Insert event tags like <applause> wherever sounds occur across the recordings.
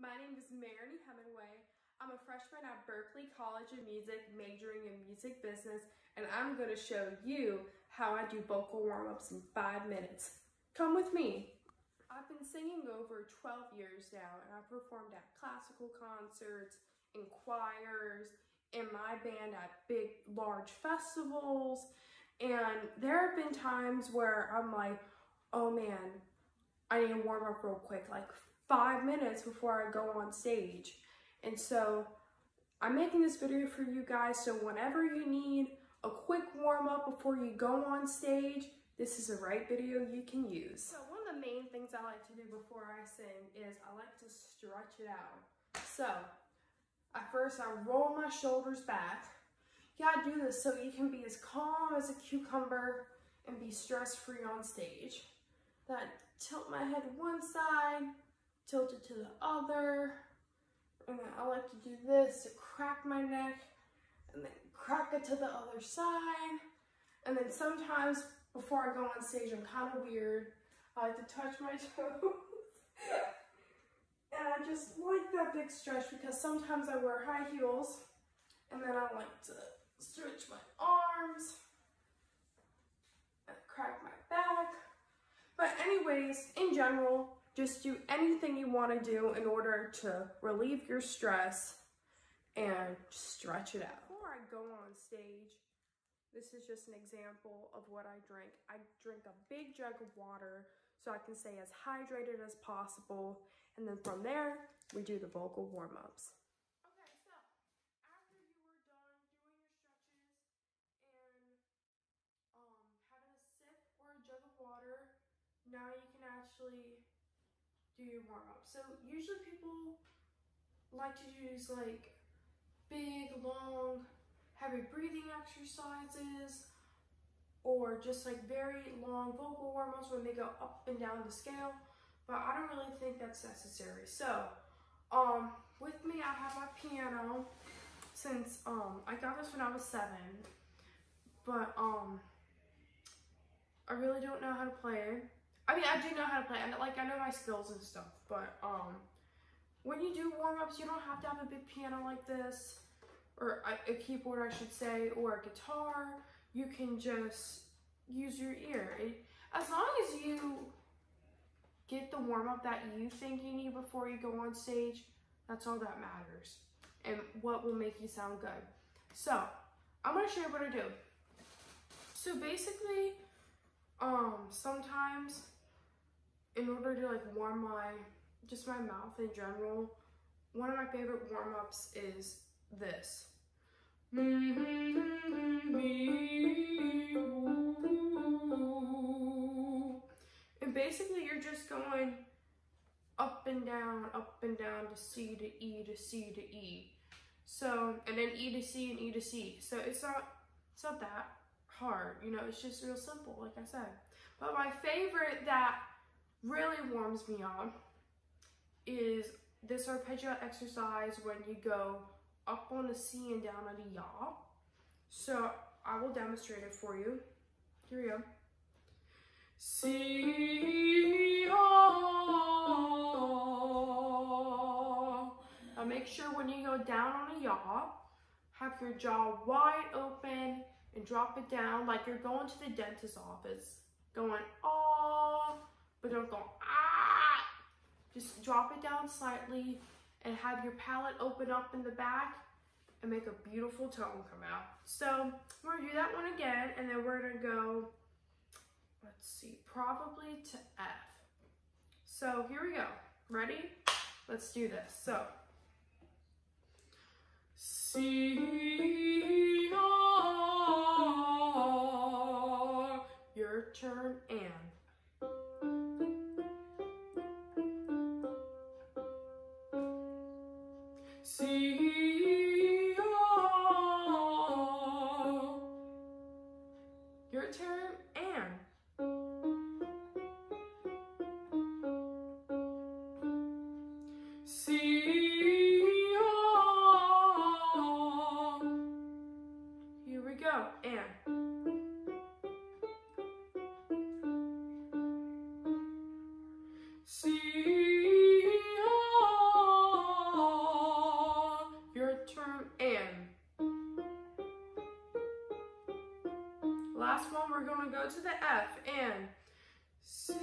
My name is Marigny Hemenway. I'm a freshman at Berklee College of Music, majoring in music business, and I'm going to show you how I do vocal warm-ups in five minutes. Come with me. I've been singing over 12 years now, and I've performed at classical concerts, in choirs, in my band at big, large festivals, and there have been times where I'm like, oh man, I need to warm up real quick, like five minutes before I go on stage. And so I'm making this video for you guys so whenever you need a quick warm up before you go on stage, this is the right video you can use. So one of the main things I like to do before I sing is I like to stretch it out. So at first I roll my shoulders back. You gotta do this so you can be as calm as a cucumber and be stress free on stage. Then tilt my head one side, tilt it to the other, and then I like to do this to crack my neck, and then crack it to the other side. And then sometimes before I go on stage, I'm kind of weird. I like to touch my <laughs> toes. and I just like that big stretch because sometimes I wear high heels and then I like to stretch my arms and crack my back. But anyways, in general, just do anything you want to do in order to relieve your stress and stretch it out. Before I go on stage, this is just an example of what I drink. I drink a big jug of water so I can stay as hydrated as possible. And then from there, we do the vocal warm-ups. Okay, so after you were done doing your stretches and um, having a sip or a jug of water, now you can actually do your warm-up. So usually people like to use like big, long, heavy breathing exercises or just like very long vocal warm-ups when they go up and down the scale. But I don't really think that's necessary. So um, with me, I have my piano since um, I got this when I was seven. But um, I really don't know how to play it. I mean, I do know how to play. And like, I know my skills and stuff. But um, when you do warm-ups, you don't have to have a big piano like this or a, a keyboard, I should say, or a guitar. You can just use your ear. It, as long as you get the warm up that you think you need before you go on stage, that's all that matters. And what will make you sound good. So, I'm gonna show you what I do. So basically, um, sometimes in order to like warm my, just my mouth in general, one of my favorite warm-ups is this. And basically you're just going up and down, up and down to C to E to C to E. So, and then E to C and E to C. So it's not, it's not that hard, you know, it's just real simple, like I said. But my favorite that really warms me up is this arpeggio exercise when you go up on a C and down on a yaw. So I will demonstrate it for you. Here we go. C, Now make sure when you go down on a yaw, have your jaw wide open and drop it down like you're going to the dentist's office. Going, oh, but don't go, ah. Just drop it down slightly and have your palate open up in the back and make a beautiful tone come out. So we're gonna do that one again and then we're gonna go, let's see, probably to F. So here we go. Ready? Let's do this. So C to go to the F and C.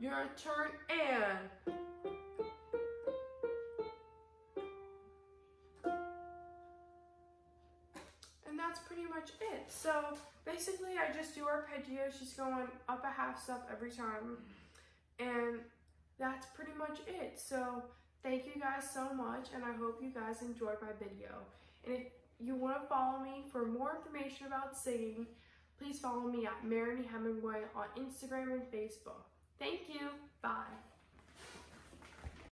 Your turn and. And that's pretty much it. So basically I just do arpeggio. She's going up a half step every time. And that's pretty much it. So thank you guys so much and I hope you guys enjoyed my video. And if you want to follow me for more information about singing, please follow me at Marigny Hemenway on Instagram and Facebook. Thank you. Bye.